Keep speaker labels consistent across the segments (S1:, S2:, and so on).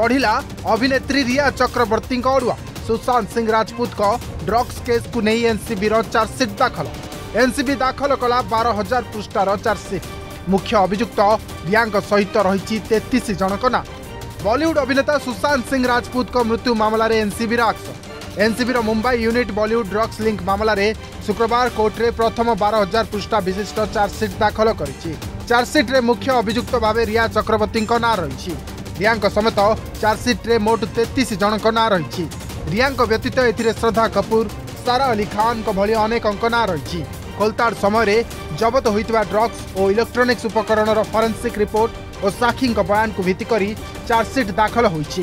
S1: ବଢ଼ିଲା ଅଭିନେତ୍ରୀ ରିୟା ଚକ୍ରବର୍ତ୍ତୀଙ୍କ ଅଡ଼ୁଆ ସୁଶାନ୍ତ ସିଂ ରାଜପୁତଙ୍କ ଡ୍ରଗ୍ସ କେସ୍କୁ ନେଇ ଏନ୍ସିବିର ଚାର୍ଜସିଟ୍ ଦାଖଲ ଏନ୍ସିବି ଦାଖଲ କଲା ବାର ହଜାର ପୃଷ୍ଠାର ଚାର୍ଜସିଟ୍ ମୁଖ୍ୟ ଅଭିଯୁକ୍ତ ରିୟାଙ୍କ ସହିତ ରହିଛି ତେତିଶ ଜଣଙ୍କ ନାଁ ବଲିଉଡ଼୍ ଅଭିନେତା ସୁଶାନ୍ତ ସିଂ ରାଜପୁତଙ୍କ ମୃତ୍ୟୁ ମାମଲାରେ ଏନ୍ସିବିର action ଏନ୍ସିବିର Mumbai unit Bollywood drugs link ମାମଲାରେ ଶୁକ୍ରବାର କୋର୍ଟରେ ପ୍ରଥମ ବାର ହଜାର ପୃଷ୍ଠା ବିଶିଷ୍ଟ ଚାର୍ଜସିଟ୍ ଦାଖଲ କରିଛି ଚାର୍ଜସିଟ୍ରେ ମୁଖ୍ୟ ଅଭିଯୁକ୍ତ ଭାବେ ରିୟା ଚକ୍ରବର୍ତ୍ତୀଙ୍କ ନାଁ ରହିଛି रियाको समेत चार्जसिट्रे मोट तेतिस जनको नाँ रिया व्यतीत एद्धा कपूर सारा अलि खाँको भेकको नाँ र खोल्ताड समयले जबत हु इलेक्ट्रोनिक्स उपकरण फरेनसिक रिपोर्ट साक्षीको बयानको भितिक चार्जसिट दाखल हुन्छ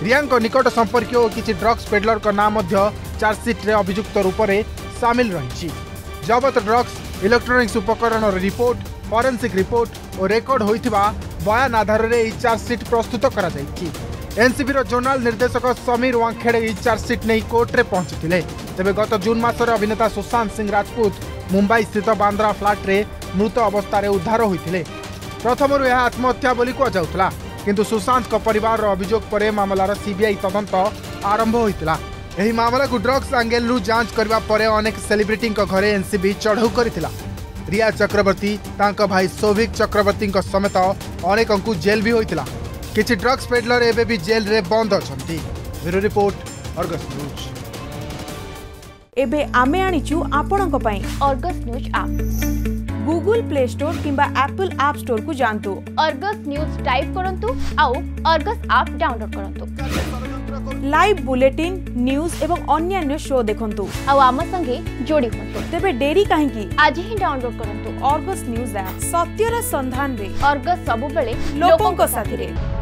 S1: रियाको निकट सम्पर्कीय ड्रग्स पेडलरको नाम चार्जसिट्रे अभियुक्त रूपले साम रह जबत ड्रग्स इलेक्ट्रोनिक्स उपकरण रिपोर्ट फरनसिक रिपोर्ट रेकर्ड हु বয়ান আধারে এই চার্জসিট প্রস্তুত করা যাইছে এনসিবির জোনাল নির্দেশক সমীর ওয়াংখেড়ে এই চার্জসিট নেই কোর্টরে পৌঁছিলে তবে গত জুন মাসরে অভিনেতা সুশান্ত সিং রাজপুত মুম্বাই স্থিত বান্দ্রা ফ্ল্যাট্রে মৃত অবস্থায় উদ্ধার হয়েছে প্রথমর এ আত্মহত্যা বলে কুযাওলা কিন্তু সুশান্ত পরিবার অভিযোগ পরে মামলার সিবিআই তদন্ত আরম্ভ হয়েছিল এই মামলাকে ড্রগ্স আঙ্গেলু যাঞ্চ করা পরে অনেক সেলিব্রিটি ঘরে এনসিবি চড়াউ করেছিল ରିୟା ଚକ୍ରବର୍ତ୍ତୀ ତାଙ୍କ ଭାଇ ସୌଭିକ ଚକ୍ରବର୍ତ୍ତୀଙ୍କ ସମେତ ଅନେକଙ୍କୁ ଜେଲ୍ ବି ହୋଇଥିଲା କିଛି ଡ୍ରଗ୍ସ ପେଡଲର ଏବେ ବି ଜେଲ୍ରେ ବନ୍ଦ ଅଛନ୍ତି ବ୍ୟୁରୋ ରିପୋର୍ଟ ଅର୍ଗସ୍ ନ୍ୟୁଜ୍
S2: ଏବେ ଆମେ ଆଣିଛୁ ଆପଣଙ୍କ ପାଇଁ
S3: Argus news app
S2: Google play store କିମ୍ବା ଆପଲ୍ ଆପ୍ ଷ୍ଟୋରକୁ ଯାଆନ୍ତୁ
S3: ଅର୍ଗସ୍ ନ୍ୟୁଜ୍ ଟାଇପ୍ କରନ୍ତୁ ଆଉ ଅର୍ଗସ୍ ଆପ୍ ଡାଉନଲୋଡ୍ କରନ୍ତୁ
S2: लाइव बुलेटिन न्यूज एवं अन्यान्य शो देखंतु
S3: आउ आम संगे जोडी होंतु
S2: तबे डेरी काही की
S3: आज ही डाउनलोड करंतु
S2: ऑर्गस न्यूज ऐप सत्यर संधान रे
S3: ऑर्गस सब बेले लोकों को साथी
S2: रे।